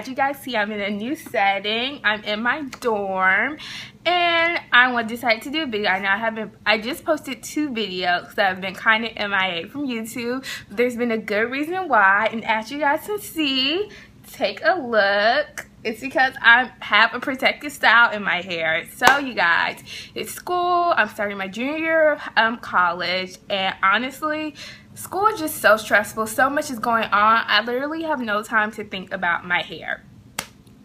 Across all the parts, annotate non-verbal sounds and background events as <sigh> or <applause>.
as you guys see, I'm in a new setting. I'm in my dorm. And I decided to decide to do a video. I know I haven't, I just posted two videos that have been kind of MIA from YouTube. There's been a good reason why. And as you guys can see, take a look. It's because I have a protective style in my hair. So you guys, it's school. I'm starting my junior year of um, college. And honestly, School is just so stressful. So much is going on. I literally have no time to think about my hair.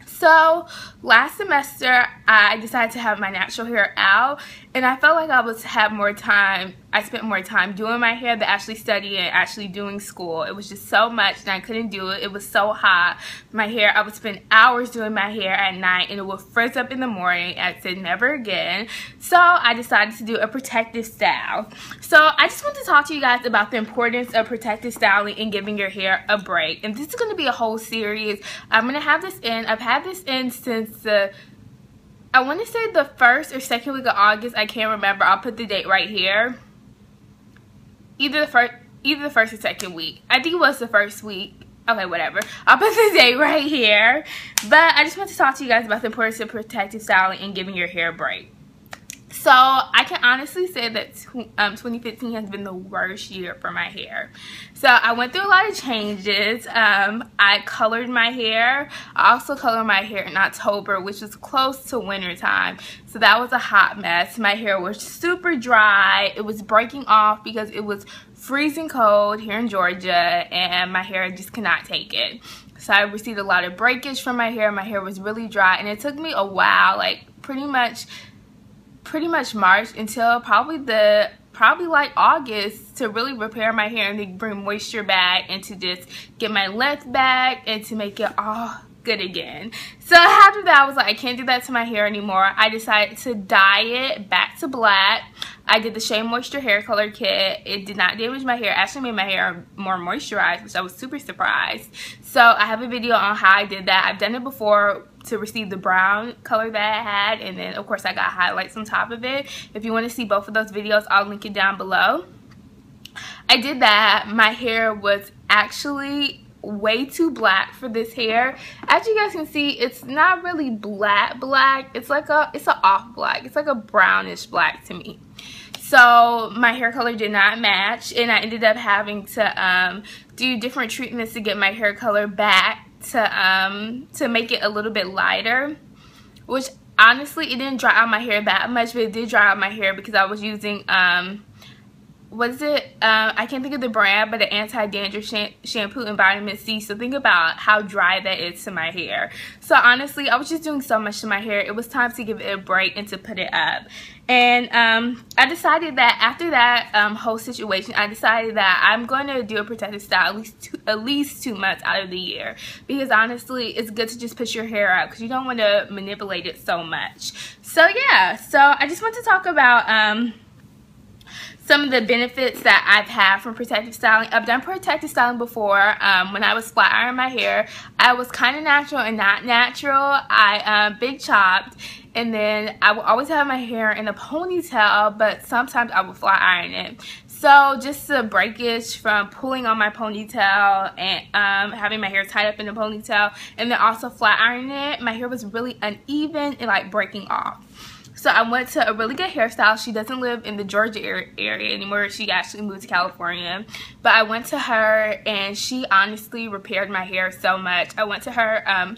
So last semester, I decided to have my natural hair out and I felt like I was have more time I spent more time doing my hair than actually studying actually doing school. It was just so much and I couldn't do it. It was so hot. My hair I would spend hours doing my hair at night and it would frizz up in the morning I said never again. So I decided to do a protective style. So I just want to talk to you guys about the importance of protective styling and giving your hair a break. And this is going to be a whole series. I'm going to have this in I've had this in since the I want to say the first or second week of August. I can't remember. I'll put the date right here. Either the first, either the first or second week. I think it was the first week. Okay, whatever. I'll put the <laughs> date right here. But I just want to talk to you guys about the importance of protective styling and giving your hair a break. So I can honestly say that um, 2015 has been the worst year for my hair. So I went through a lot of changes. Um, I colored my hair. I also colored my hair in October, which was close to winter time. So that was a hot mess. My hair was super dry. It was breaking off because it was freezing cold here in Georgia and my hair just could not take it. So I received a lot of breakage from my hair. My hair was really dry and it took me a while, like pretty much pretty much March until probably the probably like August to really repair my hair and to bring moisture back and to just get my length back and to make it all good again. So after that, I was like, I can't do that to my hair anymore. I decided to dye it back to black. I did the Shea Moisture hair color kit. It did not damage my hair. Actually made my hair more moisturized, which I was super surprised. So I have a video on how I did that. I've done it before to receive the brown color that I had. And then, of course, I got highlights on top of it. If you want to see both of those videos, I'll link it down below. I did that. My hair was actually way too black for this hair as you guys can see it's not really black black it's like a it's an off black it's like a brownish black to me so my hair color did not match and I ended up having to um, do different treatments to get my hair color back to um, to make it a little bit lighter which honestly it didn't dry out my hair that much but it did dry out my hair because I was using um, what is it? Uh, I can't think of the brand, but the anti-dandruff shampoo and vitamin C. So think about how dry that is to my hair. So honestly, I was just doing so much to my hair. It was time to give it a break and to put it up. And um, I decided that after that um, whole situation, I decided that I'm going to do a protective style at least two, at least two months out of the year. Because honestly, it's good to just push your hair out because you don't want to manipulate it so much. So yeah, so I just want to talk about... Um, some of the benefits that I've had from protective styling. I've done protective styling before. Um, when I was flat iron my hair, I was kind of natural and not natural. I uh, big chopped and then I would always have my hair in a ponytail, but sometimes I would flat iron it. So just the breakage from pulling on my ponytail and um, having my hair tied up in a ponytail and then also flat ironing it, my hair was really uneven and like breaking off. So I went to a really good hairstyle. She doesn't live in the Georgia area anymore. She actually moved to California. But I went to her and she honestly repaired my hair so much. I went to her, um,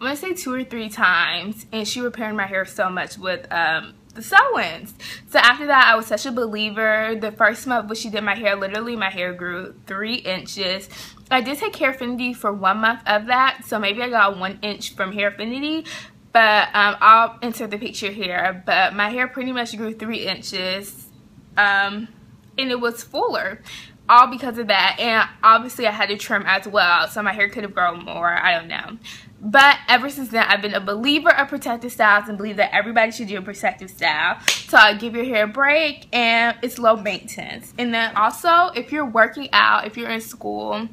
I'm going to say two or three times. And she repaired my hair so much with um, the sew-ins. So after that, I was such a believer. The first month when she did my hair, literally my hair grew three inches. I did take Hairfinity for one month of that, so maybe I got one inch from Hairfinity, but um, I'll insert the picture here. But my hair pretty much grew three inches um, and it was fuller all because of that. And obviously I had to trim as well so my hair could have grown more. I don't know. But ever since then I've been a believer of protective styles and believe that everybody should do a protective style. So I'll give your hair a break and it's low maintenance. And then also if you're working out if you're in school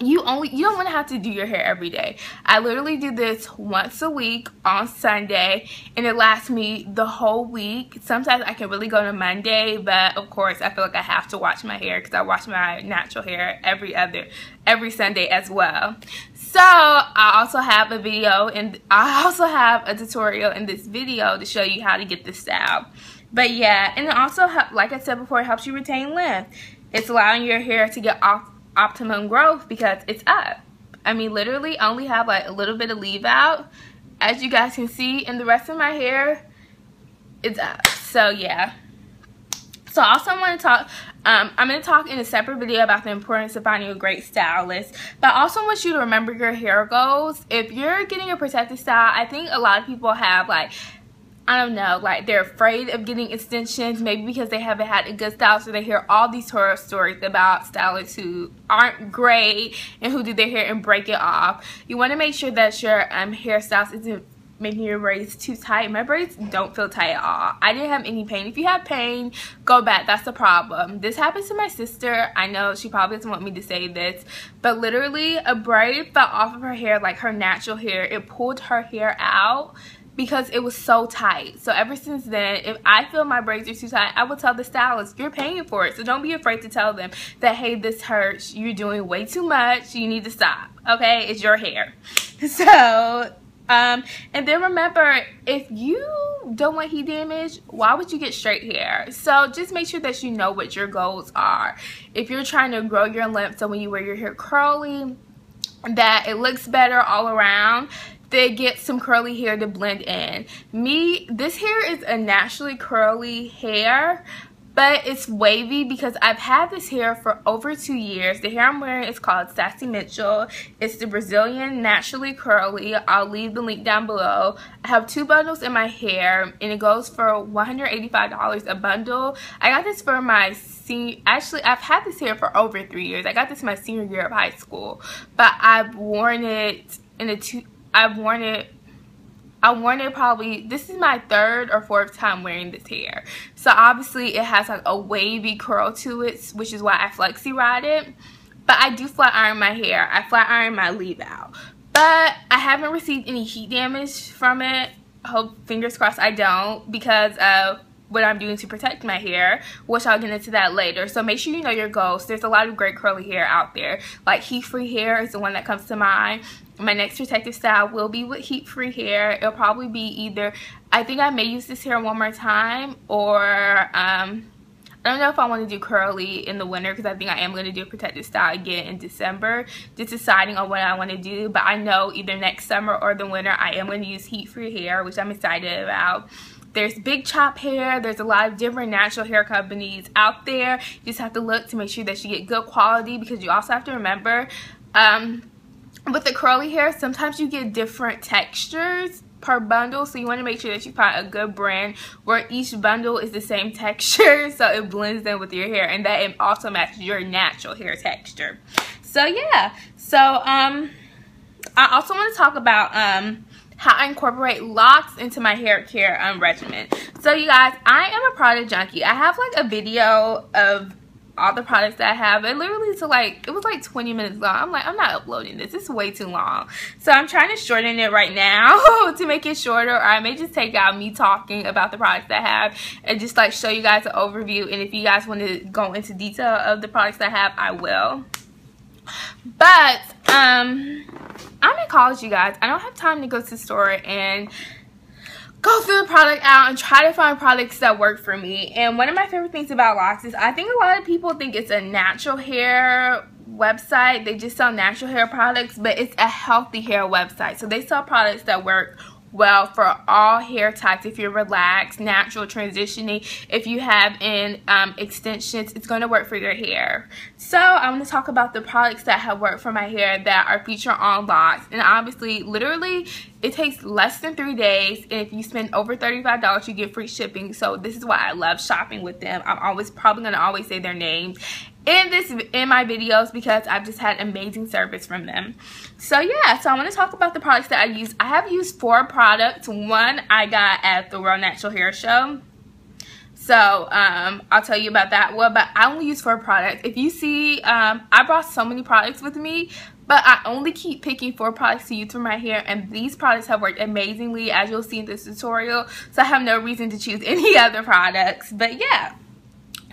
you only you don't want to have to do your hair every day. I literally do this once a week on sunday and it lasts me the whole week. Sometimes i can really go to monday but of course i feel like i have to wash my hair because i wash my natural hair every other every sunday as well. So i also have a video and i <laughs> also have a tutorial in this video to show you how to get this style but yeah and it also like i said before it helps you retain length. It's allowing your hair to get off optimum growth because it's up. I mean, literally, I only have like a little bit of leave out. As you guys can see, and the rest of my hair is up. So, yeah. So, I also want to talk, um, I'm going to talk in a separate video about the importance of finding a great stylist. But I also want you to remember your hair goals. If you're getting a protective style, I think a lot of people have like I don't know, like they're afraid of getting extensions, maybe because they haven't had a good style, so they hear all these horror stories about stylists who aren't great and who do their hair and break it off. You want to make sure that your um, hairstyle isn't making your braids too tight. My braids don't feel tight at all. I didn't have any pain. If you have pain, go back. That's the problem. This happened to my sister. I know she probably doesn't want me to say this, but literally a braid fell off of her hair, like her natural hair. It pulled her hair out because it was so tight. So ever since then, if I feel my braids are too tight, I will tell the stylist, you're paying for it. So don't be afraid to tell them that, hey, this hurts. You're doing way too much. You need to stop. Okay? It's your hair. <laughs> So, um, and then remember, if you don't want heat damage, why would you get straight hair? So just make sure that you know what your goals are. If you're trying to grow your length so when you wear your hair curly, that it looks better all around they get some curly hair to blend in. Me, this hair is a naturally curly hair, but it's wavy because I've had this hair for over two years. The hair I'm wearing is called Sassy Mitchell. It's the Brazilian Naturally Curly. I'll leave the link down below. I have two bundles in my hair and it goes for $185 a bundle. I got this for my senior, actually I've had this hair for over three years. I got this in my senior year of high school, but I've worn it in a two, I've worn it I worn it probably, this is my third or fourth time wearing this hair. So obviously it has like a wavy curl to it, which is why I flexi rod it. But I do flat iron my hair. I flat iron my leave out. But I haven't received any heat damage from it. Hope, fingers crossed I don't because of what I'm doing to protect my hair, which I'll get into that later. So make sure you know your goals. There's a lot of great curly hair out there. Like heat-free hair is the one that comes to mind. My next protective style will be with heat-free hair. It'll probably be either, I think I may use this hair one more time or um, I don't know if I want to do curly in the winter because I think I am going to do a protective style again in December. Just deciding on what I want to do. But I know either next summer or the winter I am going to use heat-free hair, which I'm excited about. There's Big Chop Hair. There's a lot of different natural hair companies out there. You just have to look to make sure that you get good quality because you also have to remember um, with the curly hair, sometimes you get different textures per bundle so you want to make sure that you find a good brand where each bundle is the same <laughs> texture so it blends in with your hair and that it also matches your natural hair texture so yeah so um i also want to talk about um how I incorporate Loux into my hair care um, regimen. So you guys, I am a product junkie. I have like a video of all the products that I have. It literally to like, it was like 20 minutes long. I'm like, I'm not uploading this. It's way too long. So I'm trying to shorten it right now <laughs> to make it shorter. Or I may just take out me talking about the products that I have and just like show you guys an overview. And if you guys want to go into detail of the products that I have, I will. But, um, I'm in college, you guys. I don't have time to go to the store and go through the product out and try to find products that work for me. And one of my favorite things about Loux is I think a lot of people think it's a natural hair website. They just sell natural hair products, but it's a healthy hair website. So they sell products that work well for all hair types if you're relaxed natural transitioning if you have in um, extensions it's going to work for your hair. So i want to talk about the products that have worked for my hair that are featured on Loux and obviously literally it takes less than three days and if you spend over $35 you get free shipping. So this is why i love shopping with them. I'm always probably going to always say their names in this in my videos because I've just had amazing service from them. So yeah, so I want to talk about the products that I use. I have used four products. One I got at the World Natural Hair Show. So um, I'll tell you about that one. But I only use four products. If you see, um, I brought so many products with me. But I only keep picking four products to use for my hair. And these products have worked amazingly as you'll see in this tutorial. So I have no reason to choose <laughs> any other products. But yeah.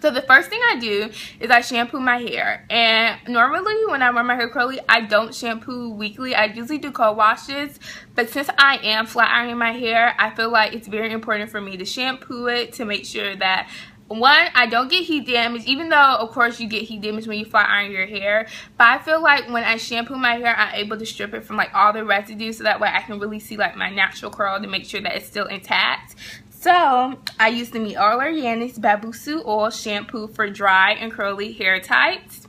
So the first thing I do is I shampoo my hair. And normally when I wear my hair curly, I don't shampoo weekly. I usually do cold washes. But since I am flat ironing my hair, I feel like it's very important for me to shampoo it to make sure that one i don't get heat damage even though of course you get heat damage when you flat iron your hair but i feel like when i shampoo my hair i'm able to strip it from like all the residue so that way i can really see like my natural curl to make sure that it's still intact so, I use the Mielle Organics Babassu Oil Shampoo for dry and curly hair types,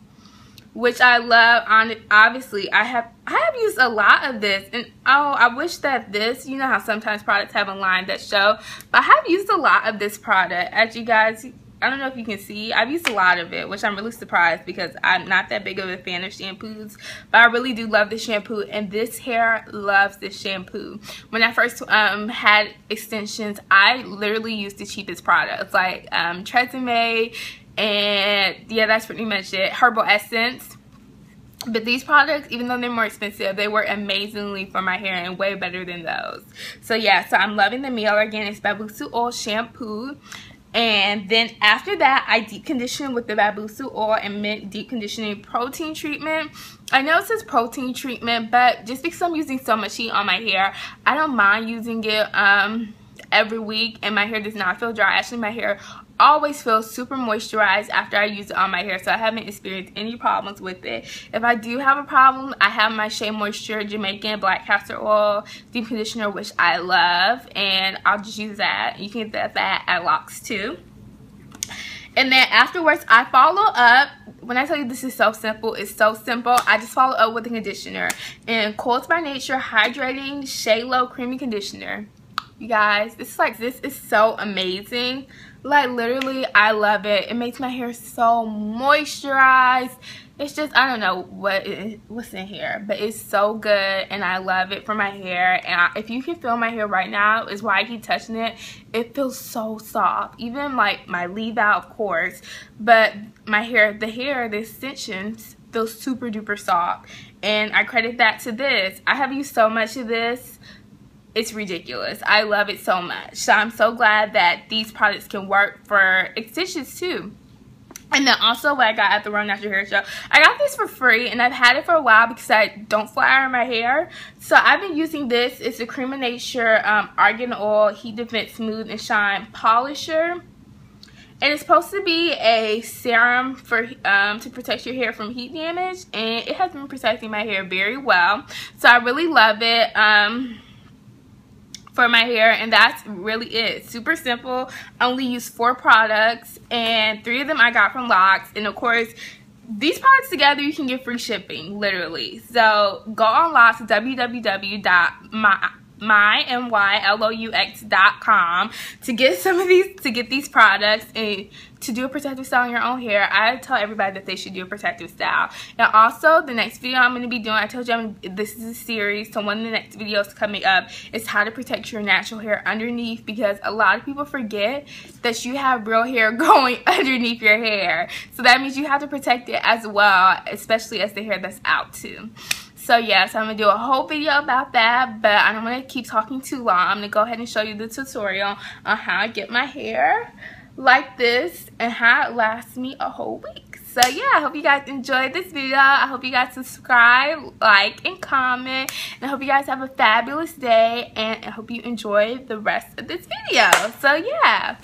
which I love. On Obviously, I have I have used a lot of this, and oh, I wish that this, you know how sometimes products have a line that show, but I have used a lot of this product. As you guys I don't know if you can see. I've used a lot of it, which I'm really surprised because I'm not that big of a fan of shampoos. But I really do love the shampoo, and this hair loves this shampoo. When I first um, had extensions, I literally used the cheapest products like um, Tresemme, and yeah, that's pretty much it. Herbal Essence. But these products, even though they're more expensive, they work amazingly for my hair and way better than those. So yeah, so I'm loving the Mielle Organics Babassu Oil Shampoo. And then after that, I deep condition with the Babassu Oil and Mint Deep Conditioning Protein Treatment. I know it says protein treatment, but just because I'm using so much heat on my hair, I don't mind using it um, every week and my hair does not feel dry. Actually, my hair always feels super moisturized after I use it on my hair so I haven't experienced any problems with it. If I do have a problem, I have my Shea Moisture Jamaican Black Castor Oil Deep Conditioner which I love and I'll just use that. You can get that at Loux too. And then afterwards, I follow up. When I tell you this is so simple, it's so simple. I just follow up with a conditioner. And Coils by Nature Hydrating Shea Low Creamy Conditioner. You guys, this is like, this is so amazing. Like literally i love it. It makes my hair so moisturized. It's just i don't know what what's in here but it's so good and i love it for my hair. And I, if you can feel my hair right now is why i keep touching it. It feels so soft even like my leave out of course but my hair the hair the extensions feels super duper soft. And i credit that to this. I have used so much of this it's ridiculous. I love it so much. So I'm so glad that these products can work for extensions too. And then also what I got at the Real Natural Hair Show, I got this for free and I've had it for a while because I don't flat iron my hair. So I've been using this. It's the Creme of Nature um, Argan Oil Heat Defense Smooth and Shine Polisher. And it's supposed to be a serum for um, to protect your hair from heat damage. And it has been protecting my hair very well. So I really love it. Um, for my hair and that's really it. Super simple. I only use four products and three of them I got from Loux and of course these products together you can get free shipping literally. So go on Loux www.my my m y l o u x dot com to get some of these to get these products and to do a protective style on your own hair, I tell everybody that they should do a protective style. Now also, the next video I'm going to be doing, I told you I'm, this is a series, so one of the next videos coming up is how to protect your natural hair underneath because a lot of people forget that you have real hair <laughs> going underneath your hair. So that means you have to protect it as well, especially as the hair that's out too. So yeah, so I'm going to do a whole video about that, but I don't want to keep talking too long. I'm going to go ahead and show you the tutorial on how I get my hair like this and how it lasts me a whole week. So yeah, I hope you guys enjoyed this video. I hope you guys subscribe, like, and comment. And I hope you guys have a fabulous day. And I hope you enjoy the rest of this video. So yeah.